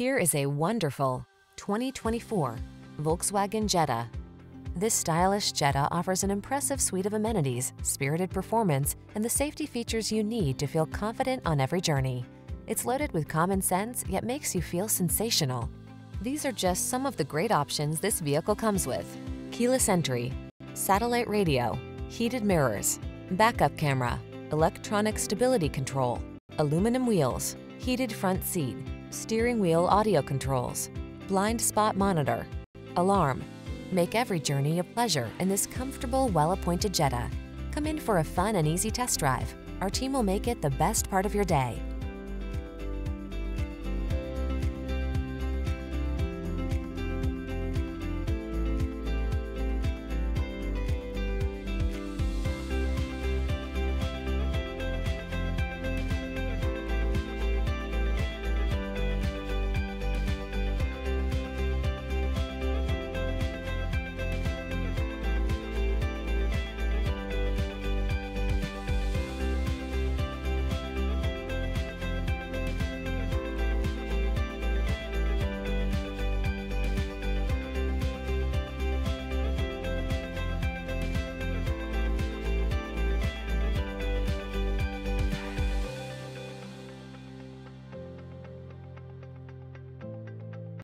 Here is a wonderful 2024 Volkswagen Jetta. This stylish Jetta offers an impressive suite of amenities, spirited performance, and the safety features you need to feel confident on every journey. It's loaded with common sense, yet makes you feel sensational. These are just some of the great options this vehicle comes with. Keyless entry, satellite radio, heated mirrors, backup camera, electronic stability control, aluminum wheels, heated front seat, steering wheel audio controls, blind spot monitor, alarm. Make every journey a pleasure in this comfortable, well-appointed Jetta. Come in for a fun and easy test drive. Our team will make it the best part of your day.